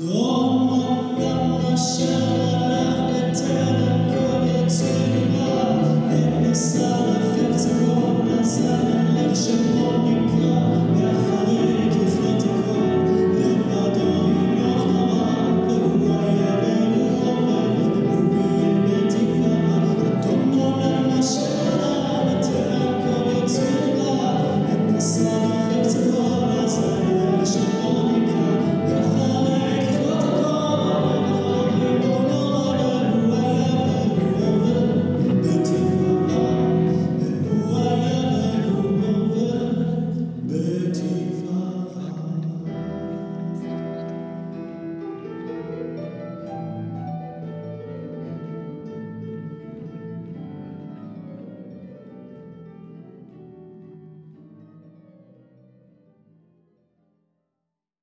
do